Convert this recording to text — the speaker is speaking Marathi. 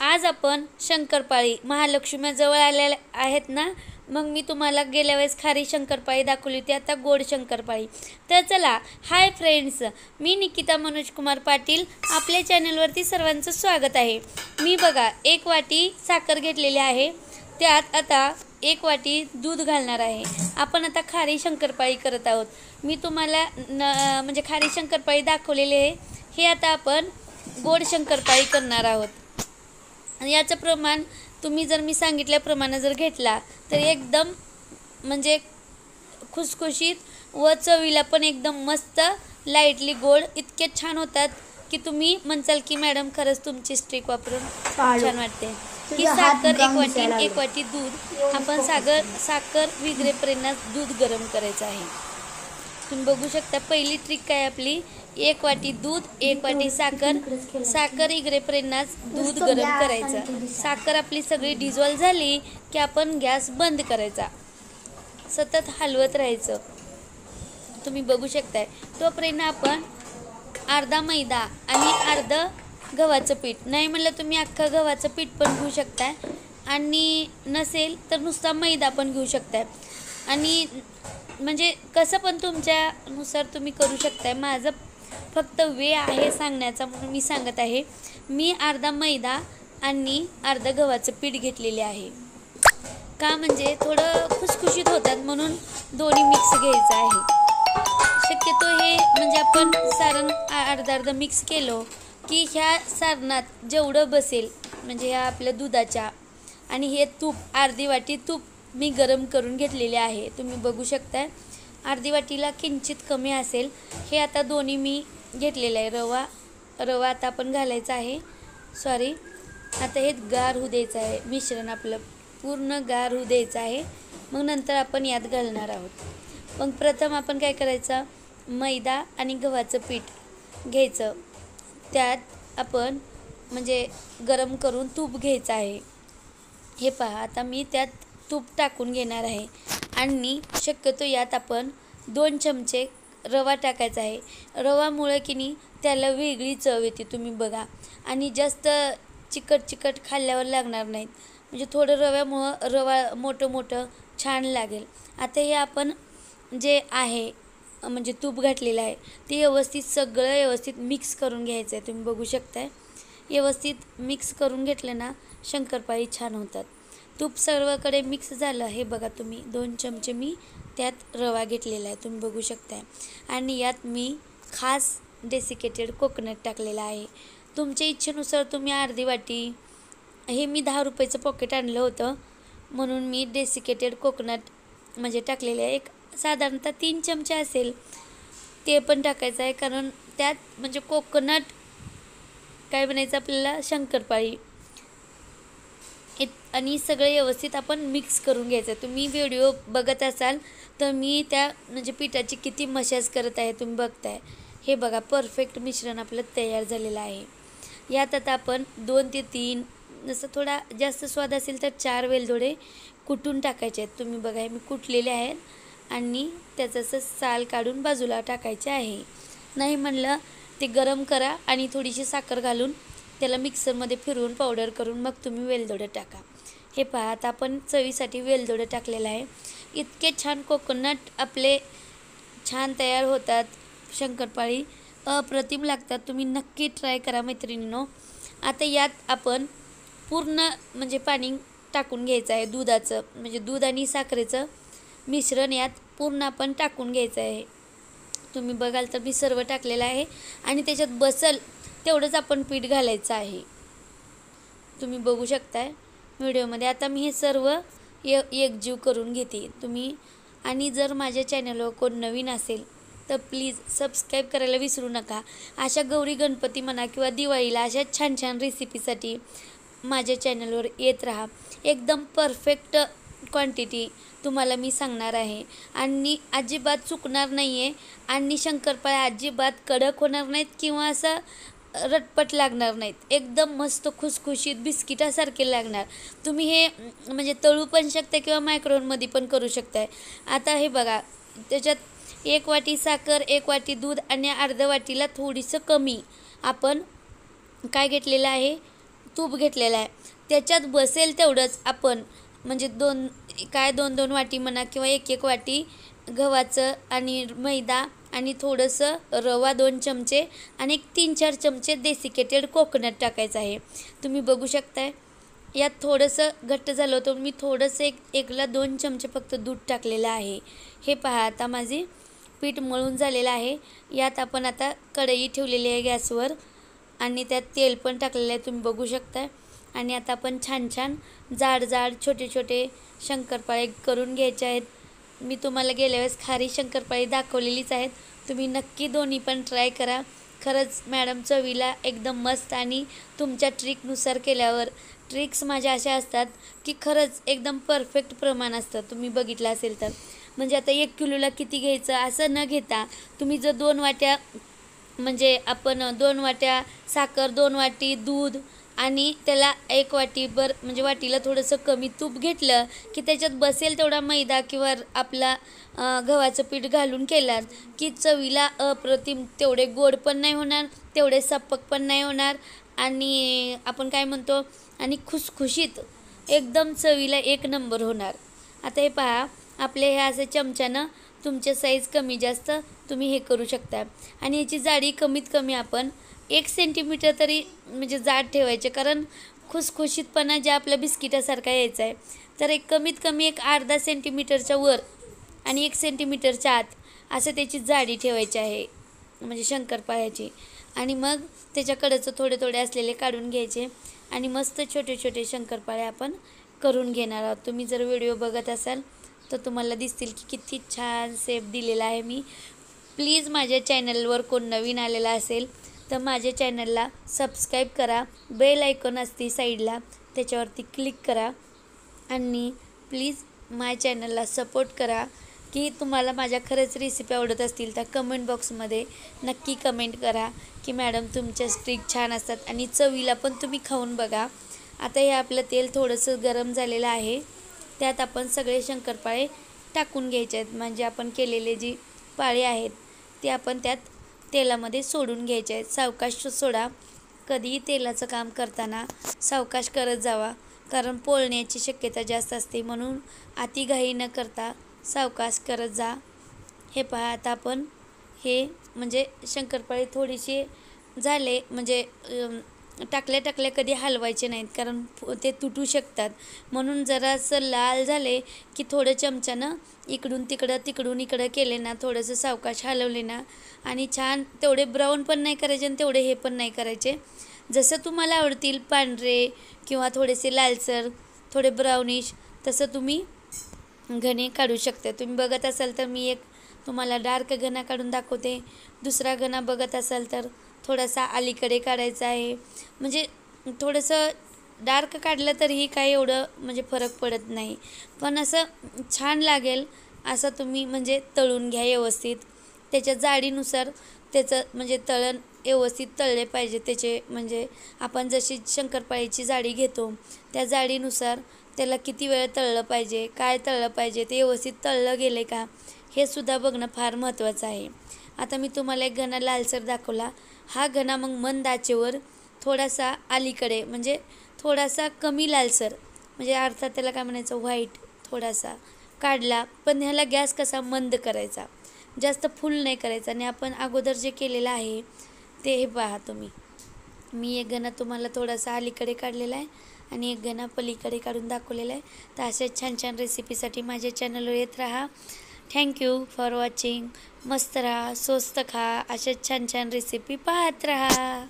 आज आपण शंकरपाळी महालक्ष्म्याजवळ आलेल्या आहेत ना? मग मी तुम्हाला गेल्या वेळेस खारी शंकरपाळी दाखवली होती आता गोड शंकरपाळी. तर चला हाय फ्रेंड्स मी निकिता मनोज कुमार पाटील आपल्या चॅनलवरती सर्वांचं स्वागत आहे. मी बघा एक वाटी साखर घेतलेली आहे. त्यात आता एक वाटी दूध घालणार आहे. आपण आता खारी शंकरपाळी करत आहोत. मी तुम्हाला न म्हणजे खारी शंकरपाळी दाखवलेली आहे. हे आता आपण गोड शंकरपाळी करणार आहोत. आणि याचं प्रमाण तुम्ही जर मी सांगितल्याप्रमाणे जर घेतला तर एकदम म्हणजे खुसखुशीत व चवीला पण एकदम मस्त लाईटली गोड इतके छान होतात की तुम्ही म्हणचाल की मॅडम खरंच तुमची स्ट्रिक वापरून छान वाटते. ही हात साखर एक वाटी एक वाटी दूध आपण सागर साखर विगरेपर्यंत दूध गरम करायचं आहे. तुम्ही बघू शकता. पहिली ट्रिक काय आपली? एक वाटी दूध एक वाटी साखर. साखर इगरेपर्यंत दूध गरम करायचं. साखर आपली सगळी डिझॉल्व झाली की आपण गॅस बंद करायचा. सतत हलवत राहायचं. तुम्ही बघू शकताय. तोपर्यंत आपण अर्धा मैदा आणि अर्ध गव्हाचं पीठ. नाही म्हणलं तुम्ही अख्खं गव्हाचं पीठ पण घेऊ शकताय. आणि नसेल तर नुसता मैदा पण घेऊ शकताय. आणि म्हणजे कसं पण तुमच्यानुसार तुम्ही करू शकताय. माझं फक्त वे आहे सांगण्याचा म्हणून मी सांगत आहे. मी अर्धा मैदा आणि अर्धा गव्हाचं पीठ घेतलेले आहे. का म्हणजे थोडं खुसखुशीत होतात म्हणून दोन्ही मिक्स घ्यायचं आहे. शक्यतो हे म्हणजे आपण सारण अर्धा अर्धं मिक्स केलं की ह्या सारणात जेवढं बसेल म्हणजे ह्या आपल्या दुधाच्या आणि हे तूप अर्धी वाटी तूप मी गरम करून घेतलेले आहे. तुम्ही बघू शकताय. अर्धी वाटीला किंचित कमी असेल. हे आता दोन्ही मी घेतलेलं आहे. रवा रवा आता आपण घालायचा आहे. सॉरी आता हे गार होऊ द्यायचं आहे. मिश्रण आपलं पूर्ण गार होऊ द्यायचं आहे. मग नंतर आपण यात घालणार आहोत. मग प्रथम आपण काय करायचं? मैदा आणि गव्हाचं पीठ घ्यायचं. त्यात आपण म्हणजे गरम करून तूप घ्यायचं आहे. हे पहा. आता मी त्यात तूप टाकून घेणार आहे. आणि शक्यतो यात आपण दोन चमचे रवा टाकायचा आहे. रवामुळे की नाही त्याला वेगळी चव येते तुम्ही बघा. आणि जास्त चिकट चिकट खाल्ल्यावर लागणार नाहीत. म्हणजे थोडं रव्यामुळं रवा मोठं मोठं छान लागेल. आता हे आपण जे आहे म्हणजे तूप घातलेलं आहे ते व्यवस्थित सगळं व्यवस्थित मिक्स करून घ्यायचं आहे तुम्ही बघू शकताय. व्यवस्थित मिक्स करून घेतलं ना शंकरपाळी छान होतात. तूप सर्वकडे मिक्स झालं. हे बघा तुम्ही दोन चमचे मी त्यात रवा घेतलेला आहे. तुम्ही बघू शकताय. आणि यात मी खास डेसिकेटेड कोकोनट टाकलेला आहे. तुमच्या इच्छेनुसार तुम्ही अर्धी वाटी हे मी दहा रुपयाचं पॉकेट आणलं होतं. म्हणून मी डेसिकेटेड कोकोनट म्हणजे टाकलेले आहे. एक साधारणतः तीन चमचे असेल ते पण टाकायचं आहे. कारण त्यात म्हणजे कोकोनट काय बनायचं आपल्याला? शंकरपाळी. इत आणि सगळे व्यवस्थित आपण मिक्स करून घ्यायचं आहे. तुम्ही व्हिडिओ बघत असाल तर मी त्या म्हणजे पिठाची किती मशाज करत आहे तुम्ही बघताय. हे बघा परफेक्ट मिश्रण आपलं तयार झालेलं आहे. यात आता आपण दोन ते तीन जसं थोडा जास्त स्वाद असेल तर चार वेलदोडे कुटून टाकायचे आहेत. तुम्ही बघा हे मी कुटलेले आहेत आणि त्याचं असं साल काढून बाजूला टाकायचे आहे. नाही म्हणलं ते गरम करा आणि थोडीशी साखर घालून त्याला मिक्सरमध्ये फिरवून पावडर करून मग तुम्ही वेलदोडं टाका. हे पहा आता आपण चवीसाठी वेलदोडं टाकलेलं आहे. इतके छान कोकोनट आपले छान तयार होतात. शंकरपाळी अप्रतिम लागतात. तुम्ही नक्की ट्राय करा मैत्रिणींनो. आता यात आपण पूर्ण म्हणजे पाणी टाकून घ्यायचं आहे दुधाचं म्हणजे दूध आणि साखरेचं मिश्रण यात पूर्ण आपण टाकून घ्यायचं आहे. तुम्ही बघाल तर मी सर्व टाकलेलं आहे. आणि त्याच्यात बसल तेवढंच आपण पीठ घालायचं आहे. तुम्ही बघू शकताय व्हिडिओमध्ये. आता मी हे सर्व य एकजीव करून घेते. तुम्ही आणि जर माझ्या चॅनलवर कोण नवीन असेल तर प्लीज सबस्क्राईब करायला विसरू नका. अशा गौरी गणपती म्हणा किंवा दिवाळीला अशा छान छान रेसिपीसाठी माझ्या चॅनलवर येत राहा. एकदम परफेक्ट क्वांटिटी तुम्हाला मी सांगणार आहे. आणि अजिबात चुकणार नाही आहे आणि शंकरपाळ्या अजिबात कडक होणार नाहीत किंवा असं रटपट लागणार नाहीत. एकदम मस्त खुसखुशीत बिस्किटासारखे लागणार. तुम्ही हे म्हणजे तळू पण शकता किंवा मायक्रोवनमध्ये पण करू शकताय. आता हे बघा त्याच्यात एक वाटी साखर एक वाटी दूध आणि अर्ध्या वाटीला थोडीसं कमी. आपण काय घेतलेलं आहे? तूप घेतलेलं आहे. त्याच्यात बसेल तेवढंच आपण. म्हणजे दोन काय दोन दोन वाटी म्हणा किंवा एक एक वाटी गव्हाचं आणि मैदा आणि थोडंसं रवा दोन चमचे आणि एक तीन चार चमचे डेसिकेटेड कोकोनट टाकायचं आहे. तुम्ही बघू शकताय. यात थोडंसं घट्ट झालं होतं मी थोडंसं एक एकला दोन चमचे फक्त दूध टाकलेलं आहे. हे पहा आता माझी पीठ मळून झालेलं आहे. यात आपण आता कढई ठेवलेली आहे गॅसवर आणि त्यात तेल पण टाकलेलं आहे तुम्ही बघू शकता आणि आता आपण छान छान जाड जाड छोटे छोटे शंकरपाळे करून घ्यायचे आहेत. मी तुम्हाला गेल्या वेळेस खारी शंकरपाळी दाखवलेलीच आहेत. तुम्ही नक्की दोन्ही पण ट्राय करा. खरंच मॅडम चवीला एकदम मस्त आणि तुमच्या ट्रिकनुसार केल्यावर ट्रिक्स माझ्या अशा असतात की खरंच एकदम परफेक्ट प्रमाण असतं. तुम्ही बघितलं असेल तर. म्हणजे आता एक किलोला किती घ्यायचं असं न घेता तुम्ही जर दोन वाट्या म्हणजे आपण दोन वाट्या साखर दोन वाटी दूध आणि त्याला एक वाटीभर म्हणजे वाटीला थोडंसं कमी तूप घेतलं की त्याच्यात बसेल तेवढा मैदा किंवा आपला गव्हाचं पीठ घालून केलात की चवीला अप्रतिम तेवढे गोड पण नाही होणार तेवढे सपक पण नाही होणार आणि आपण काय म्हणतो आणि खुसखुशीत एकदम चवीला एक नंबर होणार. आता हे पहा आपले हे असं चमच्यानं तुमच्या साईज कमी जास्त तुम्ही हे करू शकता. आणि याची जाडी कमीत कमी आपण एक सेंटीमीटर तरी म्हणजे जाड ठेवायचे. कारण खुसखुशीतपणा ज्या आपल्या बिस्किटासारखा यायचा आहे तर एक कमीत कमी एक अर्धा सेंटीमीटरच्या वर आणि एक सेंटीमीटरच्या आत असं त्याची जाडी ठेवायची आहे. म्हणजे शंकरपाळ्याची आणि मग त्याच्याकडचं थोडे थोडे असलेले काढून घ्यायचे. आणि मस्त छोटे छोटे शंकरपाळे आपण करून घेणार आहोत. तुम्ही जर व्हिडिओ बघत असाल तर तुम्हाला दिसतील की किती छान सेप दिलेला आहे मी. प्लीज माझ्या चॅनलवर कोण नवीन आलेला असेल तर माझ्या चॅनलला सबस्क्राईब करा. बेल ऐकून असते साईडला त्याच्यावरती क्लिक करा. आणि प्लीज माय चॅनलला सपोर्ट करा. की तुम्हाला माझ्या खरंच रेसिपी आवडत असतील तर कमेंट बॉक्समध्ये नक्की कमेंट करा. की मॅडम तुमच्या स्ट्रीक छान असतात आणि चवीला पण तुम्ही खाऊन बघा. आता हे आपलं तेल थोडंसं गरम झालेलं आहे. त्यात आपण सगळे शंकरपाळे टाकून घ्यायचे आहेत. म्हणजे आपण केलेले जी पाळे आहेत ते आपण त्यात तेलामध्ये सोडून घ्यायचे आहेत. सावकाश सोडा. कधीही तेलाचं काम करताना सावकाश करत जावा. कारण पोळण्याची शक्यता जास्त असते. म्हणून अतिघाई न करता सावकाश करत जा. हे पहा आता आपण हे म्हणजे शंकरपाळी थोडीशी झाले. म्हणजे टाकल्या टाकल्या कधी हलवायचे नाहीत कारण ते तुटू शकतात. म्हणून जरासं लाल झाले की थोडं चमच्यानं इकडून तिकडं तिकडून इकडं केले ना थोडंसं सावकाश हलवले ना. आणि छान तेवढे ब्राऊन पण नाही करायचे आणि तेवढे हे पण नाही करायचे. जसं तुम्हाला आवडतील पांढरे किंवा थोडेसे लालसर थोडे ब्राउनिश तसं तुम्ही घणे काढू शकता. तुम्ही बघत असाल तर मी एक तुम्हाला डार्क घना काढून दाखवते. दुसरा घना बघत असाल तर थोडासा अलीकडे काढायचा आहे. म्हणजे थोडंसं डार्क काढलं तरीही काही एवढं म्हणजे फरक पडत नाही. पण असं छान लागेल असं तुम्ही म्हणजे तळून घ्या व्यवस्थित. त्याच्या जाडीनुसार त्याचं म्हणजे तळण व्यवस्थित तळले पाहिजे. त्याचे म्हणजे आपण जशी शंकरपाळीची जाडी घेतो त्या जाडीनुसार त्याला किती वेळ तळलं पाहिजे काय तळलं पाहिजे ते व्यवस्थित तळलं गेले का? हे सुद्धा बघणं फार महत्त्वाचं आहे. आता मी तुम्हाला एक घना लालसर दाखवला. हा घना मग मंद आचेवर थोडासा अलीकडे म्हणजे थोडासा कमी लालसर म्हणजे अर्थात त्याला काय म्हणायचं व्हाईट थोडासा काढला. पण ह्याला गॅस कसा मंद करायचा? जास्त फुल नाही करायचा. आणि आपण अगोदर जे केलेलं आहे ते हे पहा तुम्ही. मी एक गणा तुम्हाला थोडासा अलीकडे काढलेला आहे आणि एक गणा पलीकडे काढून दाखवलेला आहे. तर अशा छान छान रेसिपीसाठी माझ्या चॅनलवर येत राहा. थँक्यू फॉर वॉचिंग मस्त राहा स्वस्त खा अशा छान छान रेसिपी पाहत राहा.